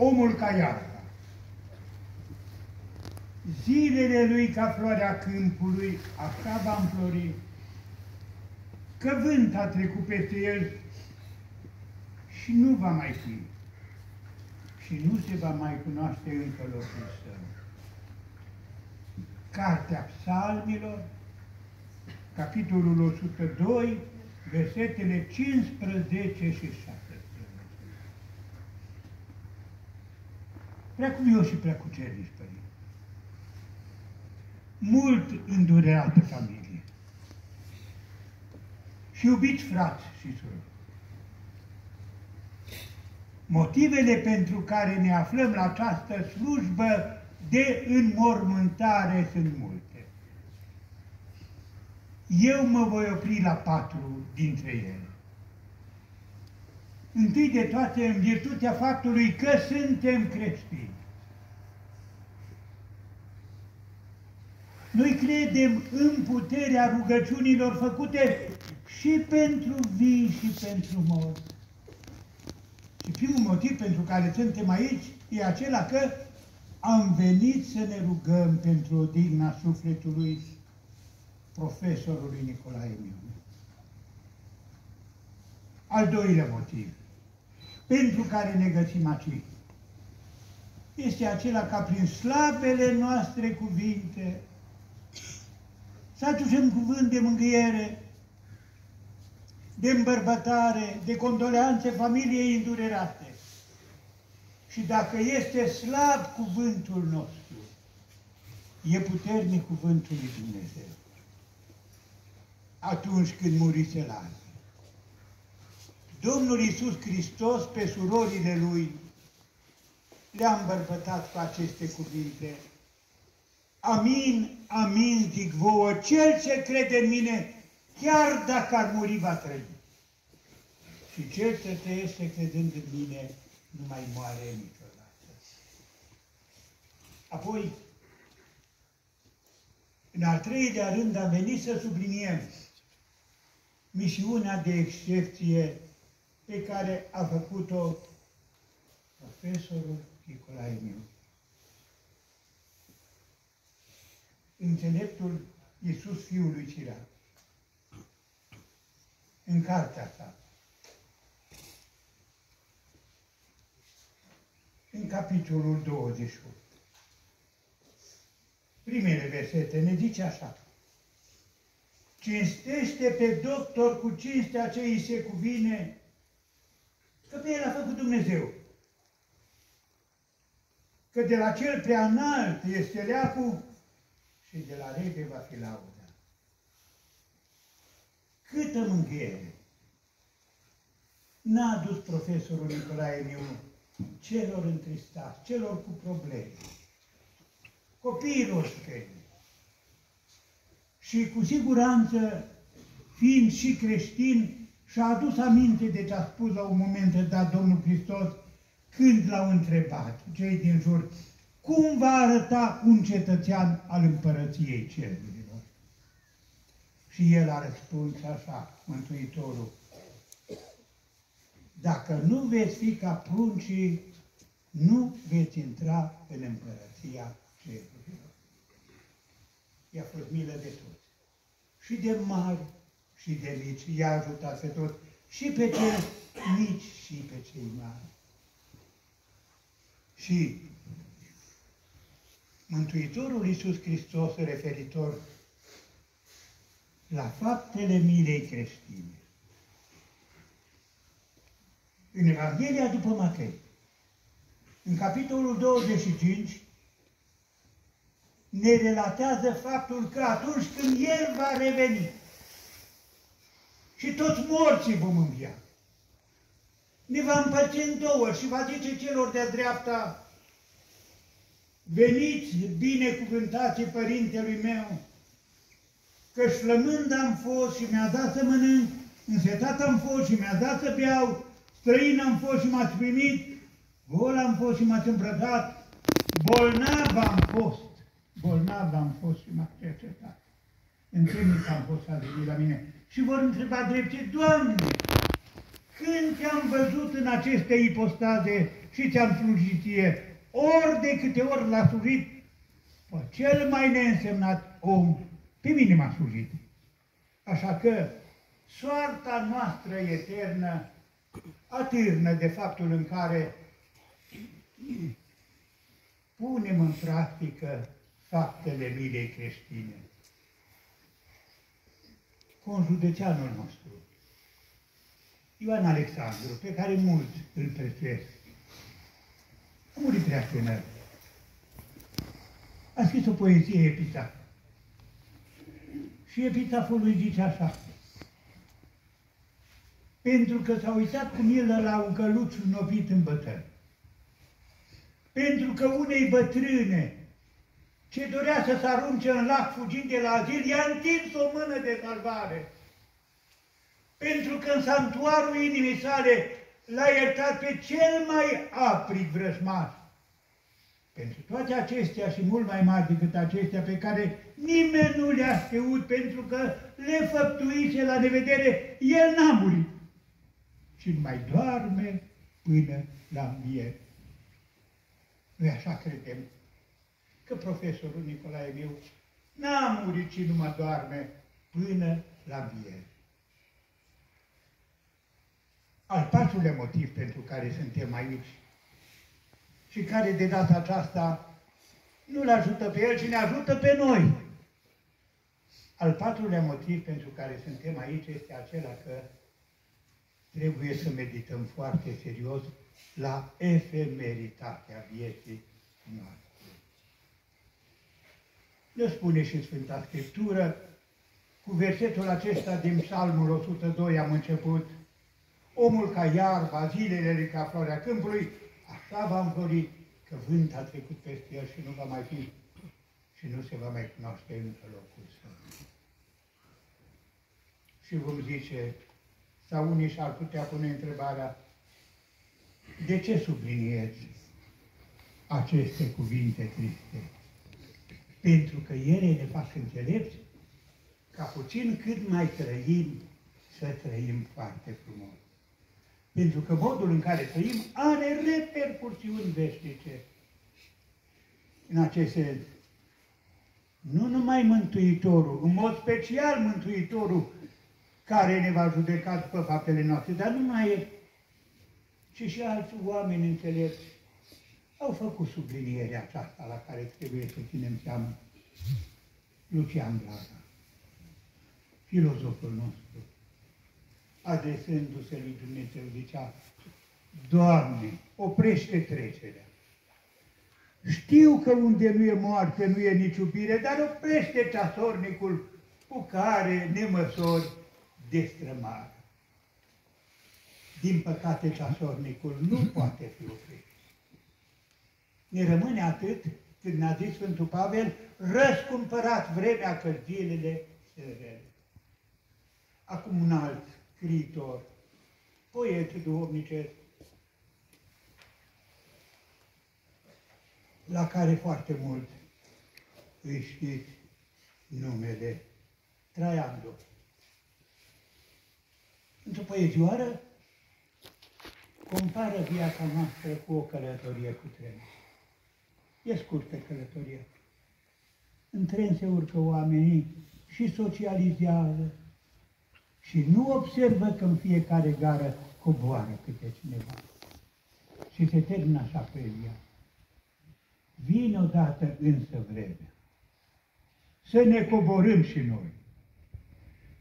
omul ca iarba. Zilele lui ca floarea câmpului, așa va înflori, că vânt a trecut peste el și nu va mai fi și nu se va mai cunoaște încă locul său. Cartea Psalmilor, capitolul 102, versetele 15 și 16. Precum eu și precum ceriți, părinte. Mult îndureată familie. Și iubiți frați și surori. Motivele pentru care ne aflăm la această slujbă de înmormântare sunt multe. Eu mă voi opri la patru dintre ele. Întâi de toate, în virtutea faptului că suntem creștini. Noi credem în puterea rugăciunilor făcute și pentru vii și pentru morți. Și primul motiv pentru care suntem aici e acela că am venit să ne rugăm pentru odihna sufletului profesorului Nicolae Miu. Al doilea motiv pentru care ne găsim aici este acela ca prin slabele noastre cuvinte. Să aducem cuvânt de mângâiere, de îmbărbătare, de condoleanțe familiei îndurerate. Și dacă este slab cuvântul nostru, e puternic cuvântul lui Dumnezeu. Atunci când murise la Domnul Iisus Hristos pe surorile Lui le-a îmbărbătat cu aceste cuvinte. Amin, amin, zic vouă, cel ce crede în mine, chiar dacă ar muri, va trăi. Și cel ce trăiește credând în mine, nu mai moare niciodată. Apoi, în al treilea rând, am venit să subliniem misiunea de excepție pe care a făcut-o profesorul Nicolae Miu. Înțeleptul Iisus Fiul lui Ciran. În cartea sa. În capitolul 28. Primele versete ne zice așa cinstește pe doctor cu cinstea ce îi se cuvine, că pe el a făcut Dumnezeu. Că de la cel prea înalt este leacul și de la rege va fi lauda. Câtă mânghiere n-a adus profesorul Nicolae Miu celor întristați, celor cu probleme, copiilor străini, și cu siguranță, fiind și creștin, și-a adus aminte de ce a spus la un moment dat Domnul Hristos când l-au întrebat cei din jur, cum va arăta un cetățean al împărăției cerurilor? Și el a răspuns așa, Mântuitorul, dacă nu veți fi ca pruncii, nu veți intra în împărăția cerurilor. I-a fost milă de tot și de mari și de mici. I-a ajutat pe toți, și pe cei mici și pe cei mari. Și Mântuitorul Iisus Hristos referitor la faptele milei creștine. În Evanghelia după Matei, în capitolul 25, ne relatează faptul că atunci când El va reveni și toți morții vom învia, ne va împărți în două și va zice celor de-a dreapta, veniți binecuvântați Părintelui meu, că flămând am fost și mi-a dat să mănânc, însetat am fost și mi-a dat să beau, străin am fost și m-ați primit, gol am fost și m-ați îmbrăcat, bolnav am fost bolnav am fost și m-a cercetat. În clinică am fost să la mine. Și vor întreba drept ce, Doamne, când te-am văzut în aceste ipostaze și ți-am slujit ție, ori de câte ori l-a slujit, pe cel mai neînsemnat om, pe mine m-a slujit. Așa că soarta noastră eternă atârnă de faptul în care punem în practică faptele milei creștine. Conjudețeanul nostru, Ioan Alexandru, pe care mult îl prețuiesc, a murit prea tânăr. A scris o poezie epitaf. Și epitaful lui zice așa. Pentru că s-a uitat cum el la un căluț novit în bătări. Pentru că unei bătrâne ce dorea să se arunce în lac fugind de la azil, i-a întins o mână de salvare. Pentru că în santuarul inimii sale l-a iertat pe cel mai aprig vrăjmaș. Pentru toate acestea și mult mai mari decât acestea pe care nimeni nu le-a știut pentru că le făptuise la nevedere, el n-a murit, ci mai doarme până la mie. Noi așa credem că profesorul Nicolae Miu n-a murit, ci numai doarme până la mie. Al patrulea motiv pentru care suntem aici și care de data aceasta nu-l ajută pe el, ci ne ajută pe noi. Al patrulea motiv pentru care suntem aici este acela că trebuie să medităm foarte serios la efemeritatea vieții noastre. Ne spune și Sfânta Scriptură, cu versetul acesta din Psalmul 102 am început, omul ca iarba, zilele ca floarea câmpului, așa va înflori că vânt a trecut peste el și nu va mai fi și nu se va mai cunoaște încă locul său. Și vom zice, sau unii și-ar putea pune întrebarea, de ce subliniezi aceste cuvinte triste? Pentru că ele ne fac înțelepți ca puțin cât mai trăim, să trăim foarte frumos. Pentru că modul în care trăim are repercursiuni veșnice. În acest sens, nu numai Mântuitorul, în mod special Mântuitorul care ne va judeca după faptele noastre, dar nu numai el, ci și alți oameni înțelepți au făcut sublinierea aceasta la care trebuie să ținem seama. Lucian Blaga, filozoful nostru, adresându-se lui Dumnezeu, zicea, Doamne, oprește trecerea. Știu că unde nu e moarte, nu e nici iubire, dar oprește ceasornicul cu care ne măsori destrămare. Din păcate, ceasornicul nu poate fi oprit. Ne rămâne atât când ne-a zis Sfântul Pavel, răscumpărat vremea că zilele se rele. Acum un alt scriitor, poet duhovnicesc, la care foarte mult îi știți numele Traian Într-o poezioară compară viața noastră cu o călătorie cu tren. E scurtă călătoria. În tren se urcă oamenii și socializează, și nu observă că în fiecare gară coboară câte cineva. Și se termină așa poezia. Vine odată însă vremea să ne coborâm și noi.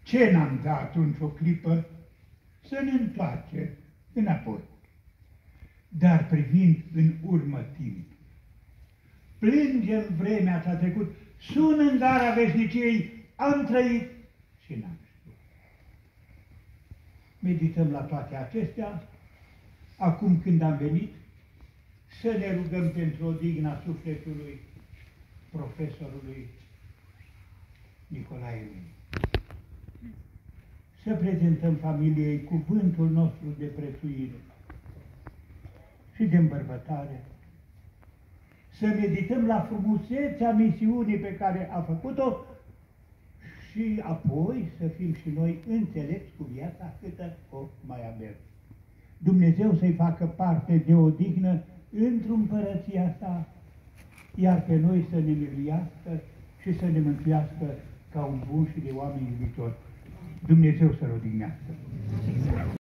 Ce n-am dat atunci o clipă să ne întoarcem înapoi. Dar privind în urmă timp, plângem vremea ce a trecut, sună în gara veșniciei, am trăit și n-am medităm la toate acestea, acum când am venit, să ne rugăm pentru odigna sufletului profesorului Nicolae Să prezentăm familiei cuvântul nostru de prețuire și de îmbărbătare, să medităm la frumusețea misiunii pe care a făcut-o și apoi să fim și noi înțelepți cu viața câtă o mai avem. Dumnezeu să-i facă parte de o dignă într-o împărăția sa, iar pe noi să ne miluiască și să ne mântuiască ca un bun și de oameni iubitori. Dumnezeu să-L odihnească!